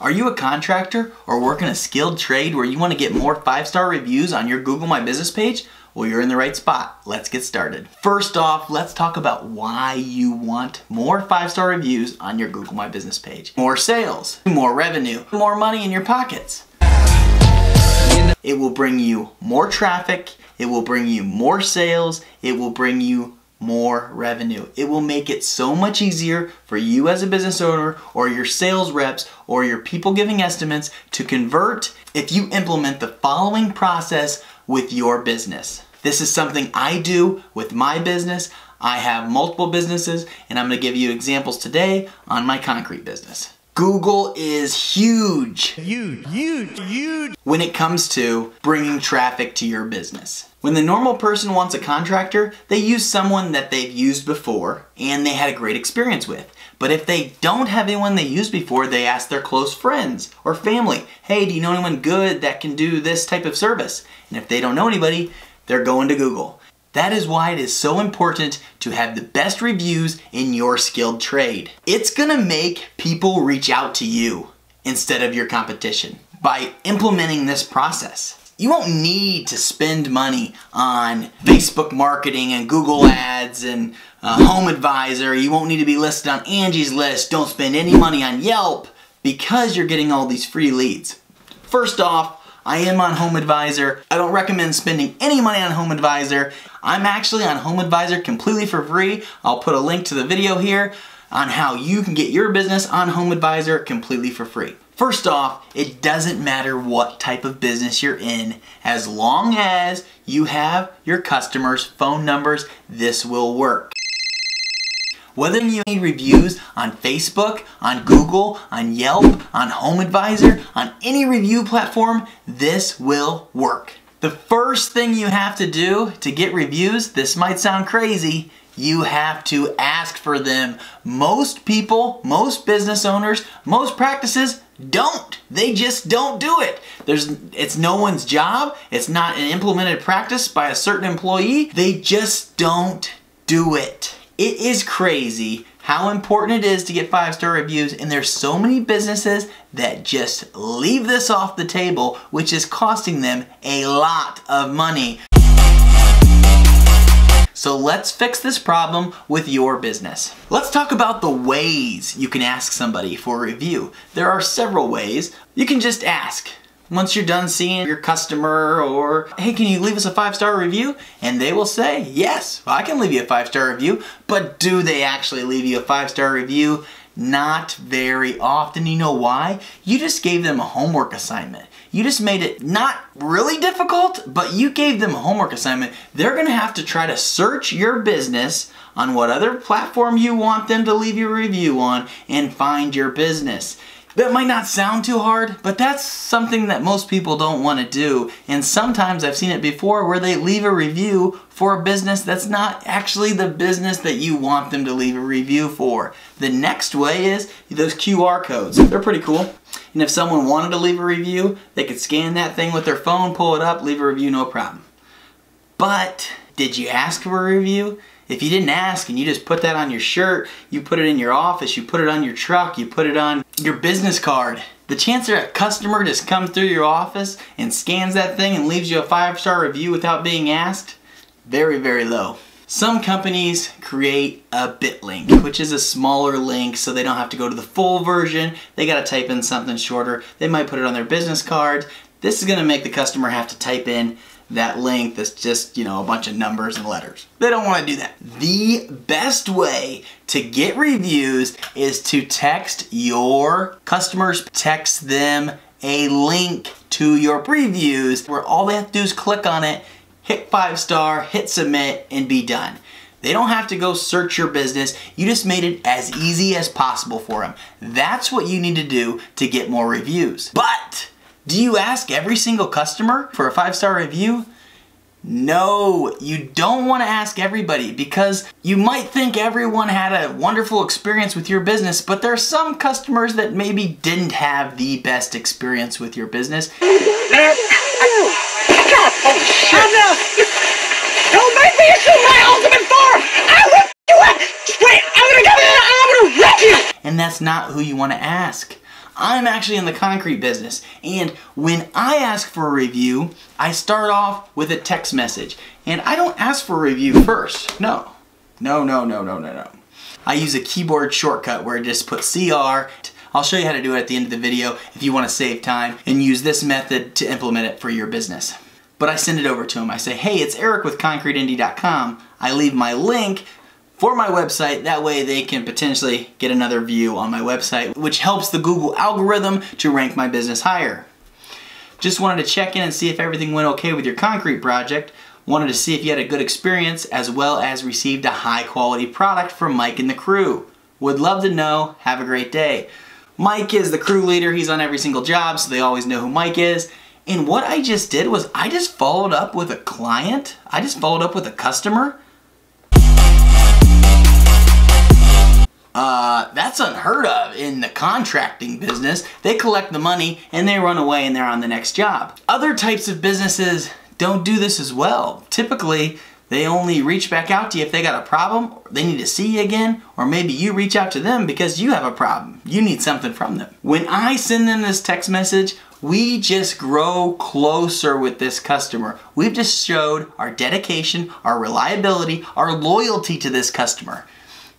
Are you a contractor or work in a skilled trade where you want to get more five-star reviews on your Google My Business page? Well, you're in the right spot. Let's get started. First off, let's talk about why you want more five-star reviews on your Google My Business page. More sales, more revenue, more money in your pockets. It will bring you more traffic, it will bring you more sales, it will bring you more revenue. It will make it so much easier for you as a business owner or your sales reps or your people giving estimates to convert if you implement the following process with your business. This is something I do with my business. I have multiple businesses and I'm going to give you examples today on my concrete business. Google is huge. Huge, huge, huge. When it comes to bringing traffic to your business. When the normal person wants a contractor, they use someone that they've used before and they had a great experience with. But if they don't have anyone they used before, they ask their close friends or family, hey, do you know anyone good that can do this type of service? And if they don't know anybody, they're going to Google. That is why it is so important to have the best reviews in your skilled trade. It's gonna make people reach out to you instead of your competition by implementing this process. You won't need to spend money on Facebook marketing and Google ads and uh, Home Advisor. You won't need to be listed on Angie's List. Don't spend any money on Yelp because you're getting all these free leads. First off, I am on Home Advisor. I don't recommend spending any money on Home Advisor. I'm actually on Home Advisor completely for free. I'll put a link to the video here on how you can get your business on Home Advisor completely for free. First off, it doesn't matter what type of business you're in, as long as you have your customers' phone numbers, this will work. Whether you need reviews on Facebook, on Google, on Yelp, on Home Advisor, on any review platform, this will work. The first thing you have to do to get reviews, this might sound crazy, you have to ask for them. Most people, most business owners, most practices don't. They just don't do it. There's it's no one's job. It's not an implemented practice by a certain employee. They just don't do it. It is crazy how important it is to get five-star reviews and there's so many businesses that just leave this off the table which is costing them a lot of money. So let's fix this problem with your business. Let's talk about the ways you can ask somebody for a review. There are several ways. You can just ask. Once you're done seeing your customer or, hey, can you leave us a five-star review? And they will say, yes, I can leave you a five-star review. But do they actually leave you a five-star review? Not very often. You know why? You just gave them a homework assignment. You just made it not really difficult, but you gave them a homework assignment. They're gonna have to try to search your business on what other platform you want them to leave your review on and find your business. That might not sound too hard, but that's something that most people don't want to do. And sometimes I've seen it before where they leave a review for a business that's not actually the business that you want them to leave a review for. The next way is those QR codes. They're pretty cool. And if someone wanted to leave a review, they could scan that thing with their phone, pull it up, leave a review, no problem. But did you ask for a review? If you didn't ask and you just put that on your shirt, you put it in your office, you put it on your truck, you put it on your business card, the chance that a customer just comes through your office and scans that thing and leaves you a five-star review without being asked, very, very low. Some companies create a bit link, which is a smaller link so they don't have to go to the full version. They gotta type in something shorter. They might put it on their business card. This is gonna make the customer have to type in that link that's just, you know, a bunch of numbers and letters. They don't want to do that. The best way to get reviews is to text your customers, text them a link to your previews where all they have to do is click on it, hit five star, hit submit, and be done. They don't have to go search your business. You just made it as easy as possible for them. That's what you need to do to get more reviews. But do you ask every single customer for a five-star review? No, you don't want to ask everybody because you might think everyone had a wonderful experience with your business, but there are some customers that maybe didn't have the best experience with your business. oh shit! Don't make me my ultimate form! I will do it! Wait, I'm gonna come in and I'm gonna wreck you! And that's not who you want to ask. I'm actually in the concrete business. And when I ask for a review, I start off with a text message. And I don't ask for a review first. No. No, no, no, no, no, no. I use a keyboard shortcut where I just put CR. I'll show you how to do it at the end of the video if you want to save time and use this method to implement it for your business. But I send it over to him. I say, hey, it's Eric with ConcreteIndy.com. I leave my link for my website. That way they can potentially get another view on my website, which helps the Google algorithm to rank my business higher. Just wanted to check in and see if everything went okay with your concrete project. Wanted to see if you had a good experience as well as received a high quality product from Mike and the crew. Would love to know. Have a great day. Mike is the crew leader. He's on every single job, so they always know who Mike is. And what I just did was I just followed up with a client. I just followed up with a customer. Uh, that's unheard of in the contracting business. They collect the money and they run away and they're on the next job. Other types of businesses don't do this as well. Typically, they only reach back out to you if they got a problem, they need to see you again, or maybe you reach out to them because you have a problem. You need something from them. When I send them this text message, we just grow closer with this customer. We've just showed our dedication, our reliability, our loyalty to this customer.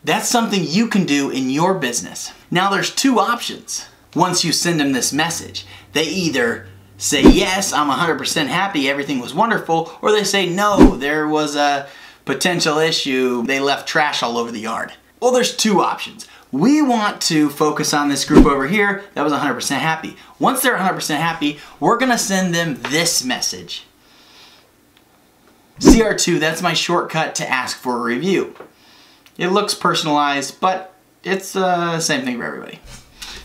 That's something you can do in your business. Now there's two options once you send them this message. They either say, yes, I'm 100% happy, everything was wonderful, or they say, no, there was a potential issue, they left trash all over the yard. Well, there's two options. We want to focus on this group over here that was 100% happy. Once they're 100% happy, we're gonna send them this message. CR2, that's my shortcut to ask for a review. It looks personalized, but it's the uh, same thing for everybody.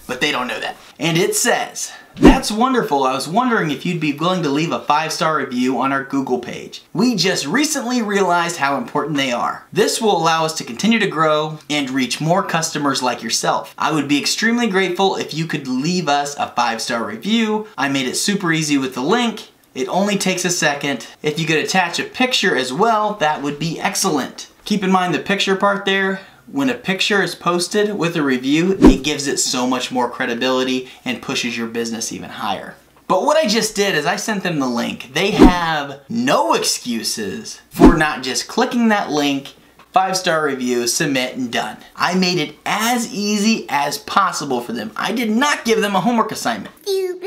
But they don't know that. And it says, that's wonderful. I was wondering if you'd be willing to leave a five-star review on our Google page. We just recently realized how important they are. This will allow us to continue to grow and reach more customers like yourself. I would be extremely grateful if you could leave us a five-star review. I made it super easy with the link. It only takes a second. If you could attach a picture as well, that would be excellent. Keep in mind the picture part there, when a picture is posted with a review, it gives it so much more credibility and pushes your business even higher. But what I just did is I sent them the link. They have no excuses for not just clicking that link, five star review, submit, and done. I made it as easy as possible for them. I did not give them a homework assignment. You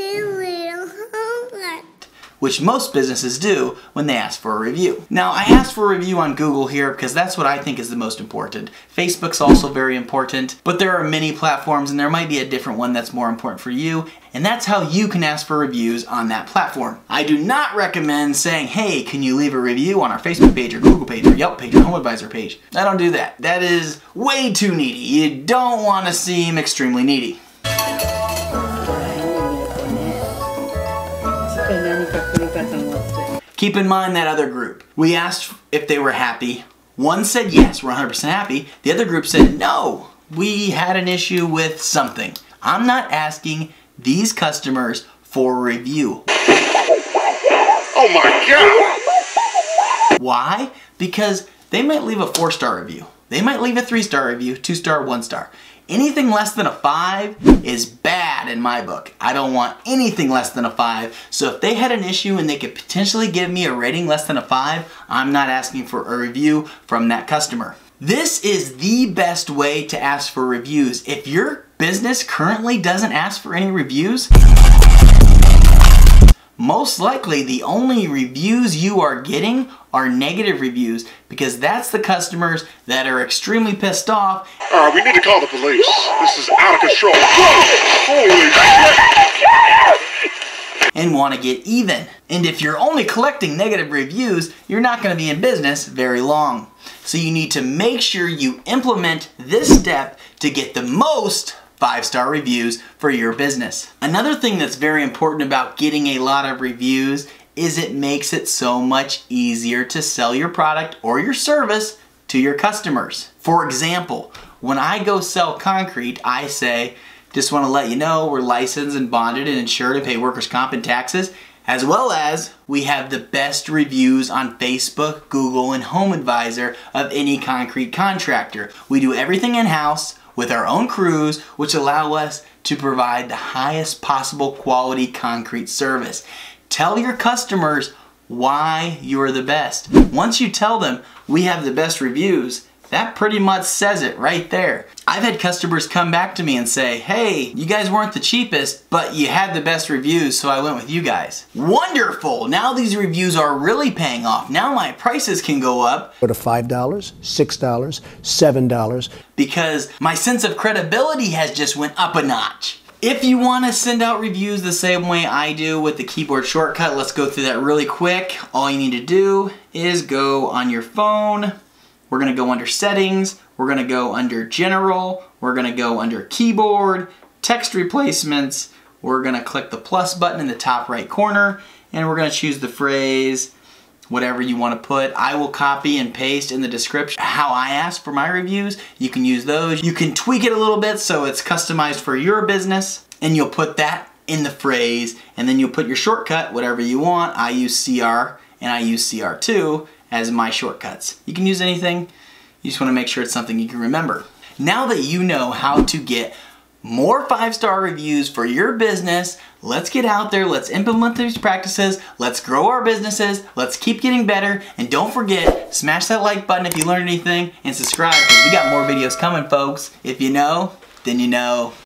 which most businesses do when they ask for a review. Now, I asked for a review on Google here because that's what I think is the most important. Facebook's also very important, but there are many platforms and there might be a different one that's more important for you, and that's how you can ask for reviews on that platform. I do not recommend saying, hey, can you leave a review on our Facebook page or Google page or Yelp page or HomeAdvisor page. I don't do that. That is way too needy. You don't want to seem extremely needy. Keep in mind that other group. We asked if they were happy. One said yes, we're 100% happy. The other group said no, we had an issue with something. I'm not asking these customers for a review. Oh my God! Why? Because they might leave a four star review. They might leave a three star review, two star, one star. Anything less than a five is bad in my book. I don't want anything less than a five. So if they had an issue and they could potentially give me a rating less than a five, I'm not asking for a review from that customer. This is the best way to ask for reviews. If your business currently doesn't ask for any reviews, most likely the only reviews you are getting are negative reviews because that's the customers that are extremely pissed off. Uh, we need to call the police. This is out of control. And want to get even. And if you're only collecting negative reviews, you're not going to be in business very long. So you need to make sure you implement this step to get the most five-star reviews for your business. Another thing that's very important about getting a lot of reviews is it makes it so much easier to sell your product or your service to your customers. For example, when I go sell concrete, I say, just want to let you know we're licensed and bonded and insured and pay workers' comp and taxes, as well as we have the best reviews on Facebook, Google, and HomeAdvisor of any concrete contractor. We do everything in-house, with our own crews, which allow us to provide the highest possible quality concrete service. Tell your customers why you're the best. Once you tell them we have the best reviews, that pretty much says it right there. I've had customers come back to me and say, hey, you guys weren't the cheapest, but you had the best reviews, so I went with you guys. Wonderful! Now these reviews are really paying off. Now my prices can go up. Go to $5, $6, $7. Because my sense of credibility has just went up a notch. If you want to send out reviews the same way I do with the keyboard shortcut, let's go through that really quick. All you need to do is go on your phone, we're gonna go under settings, we're gonna go under general, we're gonna go under keyboard, text replacements, we're gonna click the plus button in the top right corner, and we're gonna choose the phrase, whatever you wanna put. I will copy and paste in the description how I ask for my reviews. You can use those. You can tweak it a little bit so it's customized for your business, and you'll put that in the phrase, and then you'll put your shortcut, whatever you want. I use CR, and I use CR2, as my shortcuts. You can use anything, you just wanna make sure it's something you can remember. Now that you know how to get more five-star reviews for your business, let's get out there, let's implement these practices, let's grow our businesses, let's keep getting better, and don't forget, smash that like button if you learned anything, and subscribe, because we got more videos coming, folks. If you know, then you know.